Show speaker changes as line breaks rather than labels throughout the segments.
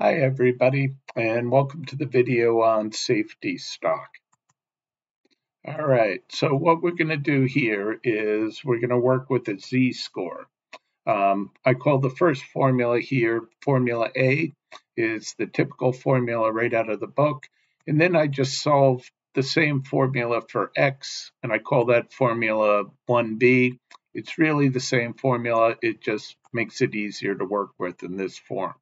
Hi everybody and welcome to the video on safety stock. Alright, so what we're going to do here is we're going to work with a z-score. Um, I call the first formula here formula A is the typical formula right out of the book and then I just solve the same formula for X and I call that formula 1B. It's really the same formula, it just makes it easier to work with in this form.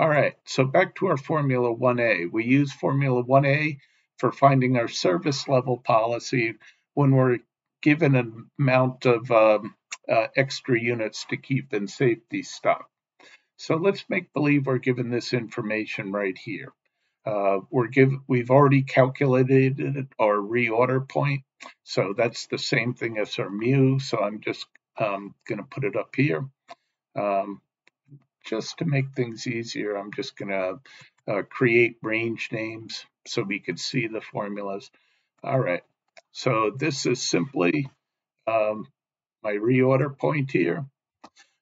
All right, so back to our Formula 1A. We use Formula 1A for finding our service level policy when we're given an amount of um, uh, extra units to keep in safety stock. So let's make believe we're given this information right here. Uh, we're give, we've already calculated our reorder point, so that's the same thing as our mu, so I'm just um, going to put it up here. Um, just to make things easier, I'm just going to uh, create range names so we could see the formulas. All right, so this is simply um, my reorder point here.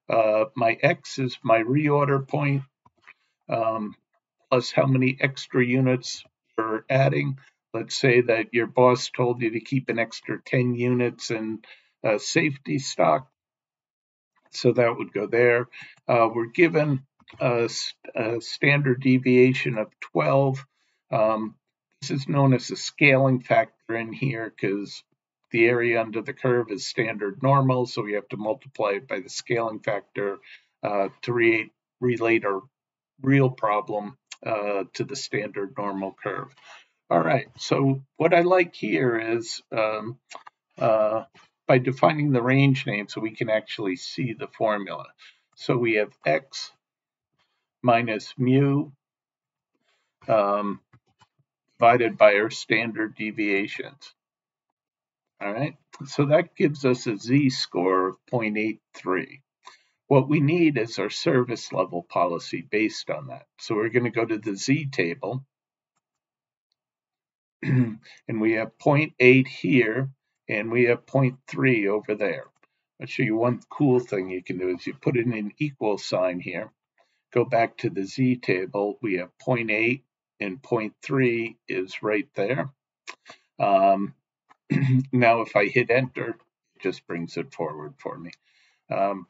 Uh, my X is my reorder point, um, plus how many extra units we're adding. Let's say that your boss told you to keep an extra 10 units in uh, safety stock. So that would go there. Uh, we're given a, a, standard deviation of 12. Um, this is known as a scaling factor in here because the area under the curve is standard normal, so we have to multiply it by the scaling factor uh, to re relate our real problem uh, to the standard normal curve. All right, so what I like here is um, uh, by defining the range name so we can actually see the formula. So we have x minus mu um, divided by our standard deviations. All right, so that gives us a z-score of 0.83. What we need is our service level policy based on that. So we're going to go to the z table, and we have 0.8 here and we have 0.3 over there. I'll show you one cool thing you can do is you put in an equal sign here, go back to the z table, we have 0.8 and 0.3 is right there. Um, now if I hit enter, it just brings it forward for me. Um,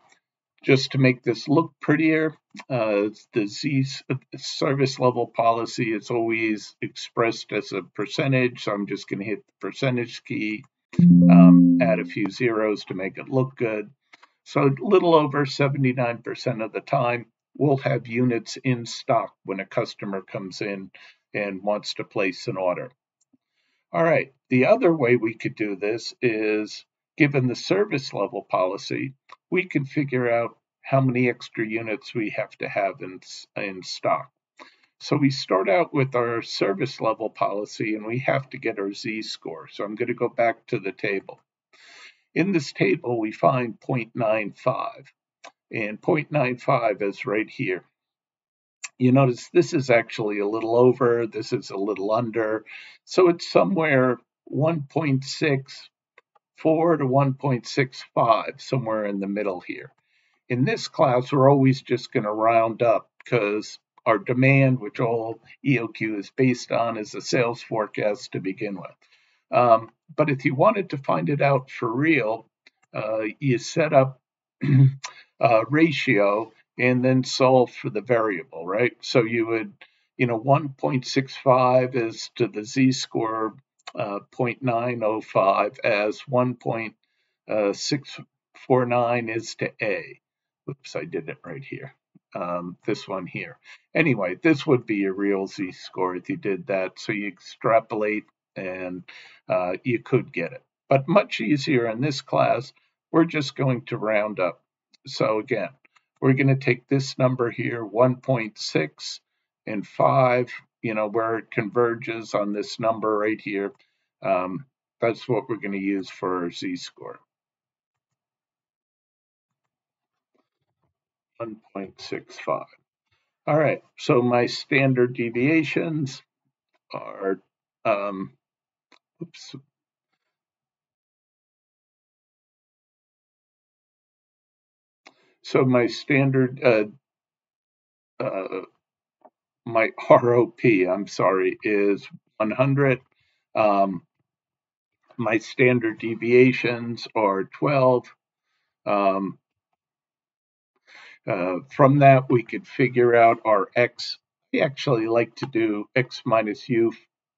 just to make this look prettier, uh, the Z service level policy is always expressed as a percentage, so I'm just going to hit the percentage key um, add a few zeros to make it look good. So a little over 79% of the time, we'll have units in stock when a customer comes in and wants to place an order. All right, the other way we could do this is given the service level policy, we can figure out how many extra units we have to have in, in stock. So we start out with our service level policy and we have to get our z-score. So I'm going to go back to the table. In this table, we find 0.95 and 0.95 is right here. You notice this is actually a little over, this is a little under. So it's somewhere 1.64 to 1.65, somewhere in the middle here. In this class, we're always just going to round up because our demand, which all EOQ is based on, is a sales forecast to begin with. Um, but if you wanted to find it out for real, uh, you set up a ratio and then solve for the variable, right? So you would, you know, 1.65 is to the z-score uh, 0.905 as 1.649 is to A. Oops, I did it right here um, this one here. Anyway, this would be a real z-score if you did that. So you extrapolate and uh, you could get it. But much easier in this class, we're just going to round up. So again, we're going to take this number here, 1.6 and 5, you know, where it converges on this number right here. Um, that's what we're going to use for our z-score. 1.65. All right, so my standard deviations are, um, oops. So my standard uh, uh, my ROP, I'm sorry, is 100. Um, my standard deviations are 12. Um, uh, from that, we could figure out our x. We actually like to do x minus u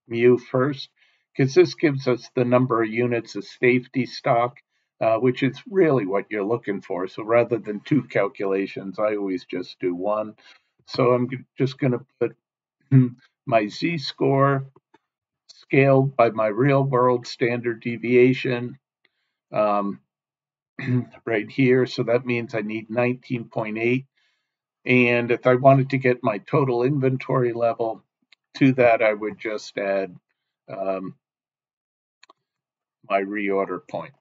mu first, because this gives us the number of units of safety stock, uh, which is really what you're looking for. So rather than two calculations, I always just do one. So I'm just going to put my z-score scaled by my real world standard deviation. Um, right here. So that means I need 19.8. And if I wanted to get my total inventory level to that, I would just add um, my reorder point.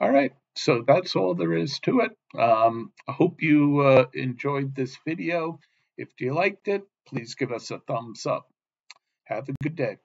All right, so that's all there is to it. Um, I hope you uh, enjoyed this video. If you liked it, please give us a thumbs up. Have a good day.